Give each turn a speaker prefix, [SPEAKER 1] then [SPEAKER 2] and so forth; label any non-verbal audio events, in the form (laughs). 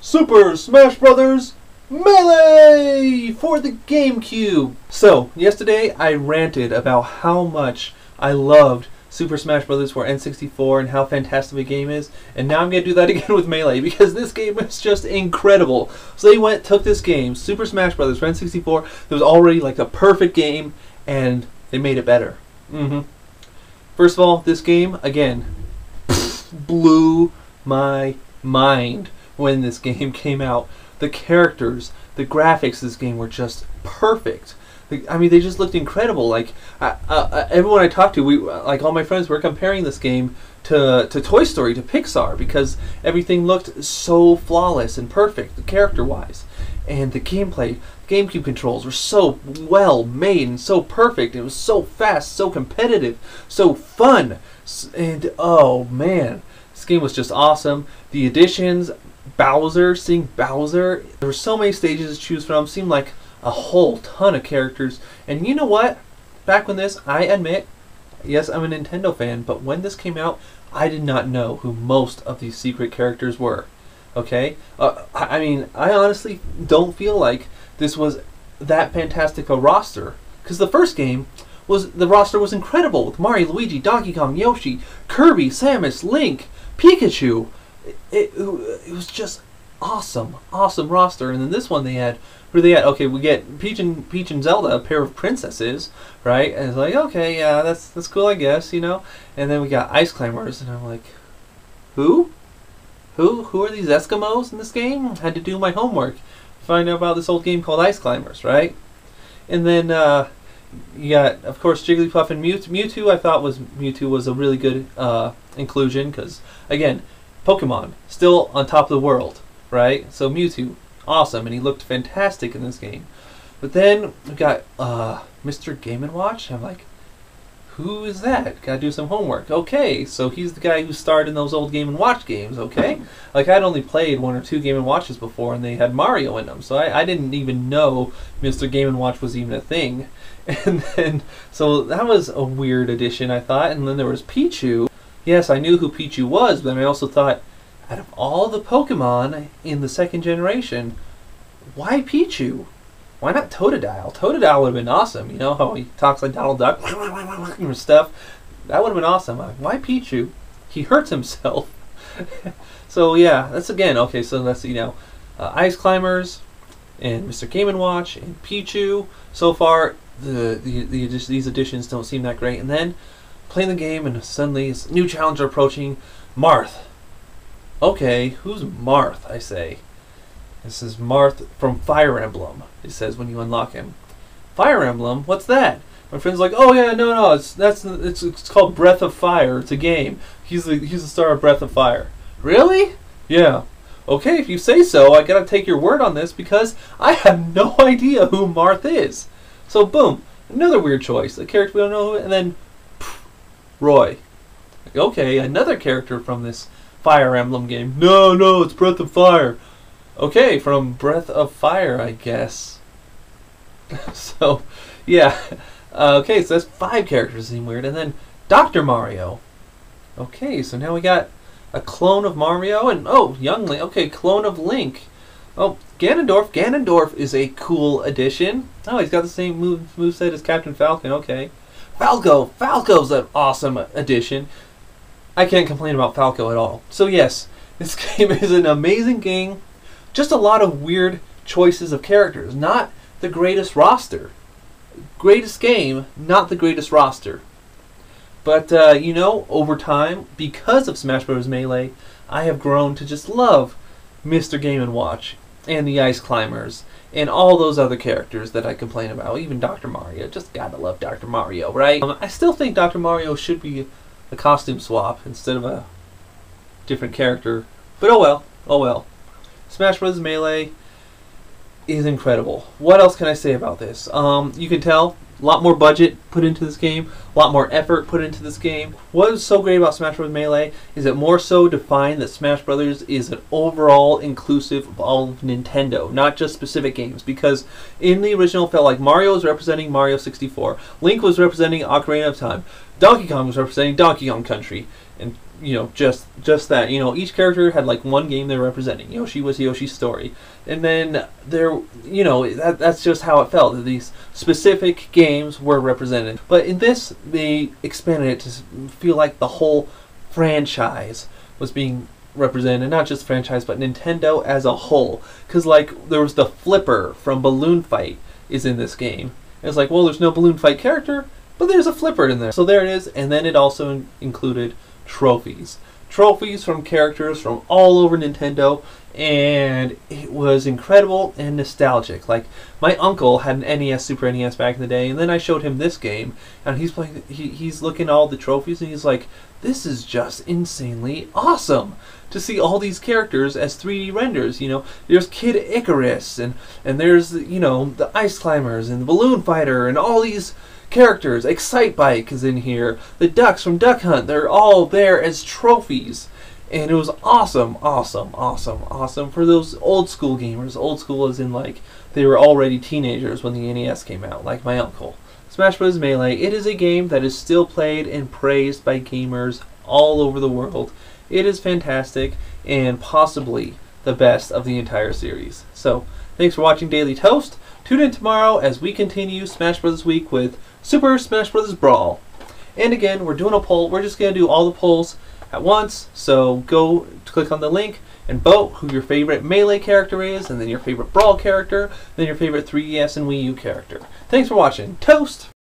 [SPEAKER 1] Super Smash Bros. Melee for the GameCube. So, yesterday I ranted about how much I loved Super Smash Bros. for N64 and how fantastic the game is, and now I'm going to do that (laughs) again with Melee because this game is just incredible. So they went, took this game, Super Smash Bros. for N64, that was already like a perfect game, and they made it better. Mm-hmm. First of all, this game, again, (laughs) blew my mind when this game came out. The characters, the graphics of this game were just perfect. I mean, they just looked incredible. Like uh, everyone I talked to, we like all my friends were comparing this game to to Toy Story to Pixar because everything looked so flawless and perfect, character wise, and the gameplay. GameCube controls were so well made and so perfect. It was so fast, so competitive, so fun, and oh man, this game was just awesome. The additions, Bowser, seeing Bowser, there were so many stages to choose from. Seemed like a whole ton of characters. And you know what? Back when this, I admit, yes, I'm a Nintendo fan, but when this came out, I did not know who most of these secret characters were. Okay? Uh, I mean, I honestly don't feel like this was that fantastic a roster. Because the first game was the roster was incredible with Mario, Luigi, Donkey Kong, Yoshi, Kirby, Samus, Link, Pikachu. It, it, it was just awesome, awesome roster. And then this one they had who they had? Okay, we get Peach and Peach and Zelda, a pair of princesses, right? And it's like, okay, yeah, that's that's cool, I guess, you know. And then we got Ice Climbers, and I'm like, who? Who? Who are these Eskimos in this game? Had to do my homework, find out about this old game called Ice Climbers, right? And then uh, you got, of course, Jigglypuff and Mewtwo. Mewtwo, I thought was Mewtwo was a really good uh, inclusion because, again, Pokemon still on top of the world, right? So Mewtwo, awesome, and he looked fantastic in this game. But then we got uh, Mr. Game and Watch. I'm like, who is that? Gotta do some homework. Okay, so he's the guy who starred in those old Game and Watch games. Okay, (laughs) like I'd only played one or two Game and Watches before, and they had Mario in them, so I, I didn't even know Mr. Game and Watch was even a thing. (laughs) And then, so that was a weird addition, I thought. And then there was Pichu. Yes, I knew who Pichu was, but I also thought, out of all the Pokemon in the second generation, why Pichu? Why not Totodile? Totodile would have been awesome. You know how he talks like Donald Duck (laughs) and stuff. That would have been awesome. Why Pichu? He hurts himself. (laughs) so yeah, that's again okay. So that's you know, uh, Ice Climbers, and Mr. Game and Watch and Pichu. So far, the, the, the these additions don't seem that great. And then playing the game, and suddenly new challenger approaching. Marth. Okay, who's Marth? I say. This is Marth from Fire Emblem. It says when you unlock him. Fire Emblem? What's that? My friend's like, oh yeah, no, no, it's that's it's, it's called Breath of Fire. It's a game. He's the he's the star of Breath of Fire. Really? Yeah. Okay, if you say so, I gotta take your word on this because I have no (laughs) idea who Marth is. So boom, another weird choice. A character we don't know, and then Roy. Okay, another character from this Fire Emblem game. No, no, it's Breath of Fire. Okay, from Breath of Fire, I guess. (laughs) so, yeah. Uh, okay, so that's five characters seem weird. And then Dr. Mario. Okay, so now we got a clone of Mario and, oh, young Link. Okay, clone of Link. Oh, Ganondorf. Ganondorf is a cool addition. Oh, he's got the same move moveset as Captain Falcon. Okay. Falco. Falco's an awesome addition. I can't complain about Falco at all. So yes, (laughs) this game is an amazing game. Just a lot of weird choices of characters. Not the greatest roster. Greatest game, not the greatest roster. But, uh, you know, over time, because of Smash Bros. Melee, I have grown to just love Mr. Game & Watch and the Ice Climbers and all those other characters that I complain about. Even Dr. Mario. Just gotta love Dr. Mario, right? Um, I still think Dr. Mario should be a costume swap instead of a different character. But oh well, oh well. Smash Bros. Melee is incredible. What else can I say about this? Um, you can tell a lot more budget put into this game, a lot more effort put into this game. What is so great about Smash Bros. Melee is it more so defined that Smash Brothers is an overall inclusive of all of Nintendo, not just specific games. Because in the original, felt like Mario was representing Mario 64, Link was representing Ocarina of Time, Donkey Kong was representing Donkey Kong Country, and you know just just that. You know, each character had like one game they're representing. Yoshi was Yoshi's story, and then there, you know, that that's just how it felt. That these specific games were represented, but in this they expanded it to feel like the whole franchise was being represented, not just franchise, but Nintendo as a whole. Because like there was the flipper from Balloon Fight is in this game. It's like, well, there's no Balloon Fight character, but there's a flipper in there. So there it is, and then it also in- included trophies. Trophies from characters from all over Nintendo, and it was incredible and nostalgic. Like my uncle had an NES, Super NES back in the day, and then I showed him this game, and he's playing. He, he's looking at all the trophies, and he's like, "This is just insanely awesome." To see all these characters as 3D renders, you know, there's Kid Icarus, and and there's you know the Ice Climbers and the Balloon Fighter, and all these characters. Excite Bike is in here. The ducks from Duck Hunt, they're all there as trophies. And it was awesome, awesome, awesome, awesome for those old school gamers. Old school as in like they were already teenagers when the NES came out, like my uncle. Smash Bros. Melee, it is a game that is still played and praised by gamers all over the world. It is fantastic and possibly the best of the entire series. So, thanks for watching Daily Toast. Tune in tomorrow as we continue Smash Bros. Week with Super Smash Bros. Brawl. And again, we're doing a poll. We're just going to do all the polls at once. So go click on the link and vote who your favorite Melee character is, and then your favorite Brawl character, then your favorite 3DS and Wii U character. Thanks for watching. Toast!